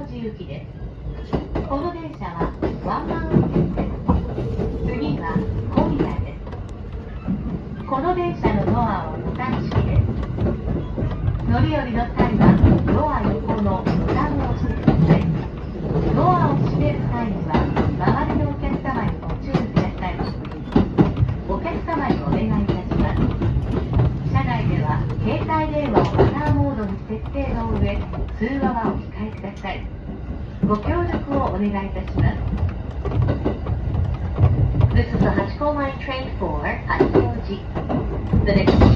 王子行きです。この電車はワンマン運転です。次は今夜です。この電車のドアをボタン式です。乗り降りの際はドア横のボタンを押してください。ドアを閉める際には周りのお客様にご注意ください。お客様にお願いいたします。車内では携帯電話を設定の上通話はお控えくださいご協力をお願いいたします This is the Hachiko Line train for Hachikoji. The next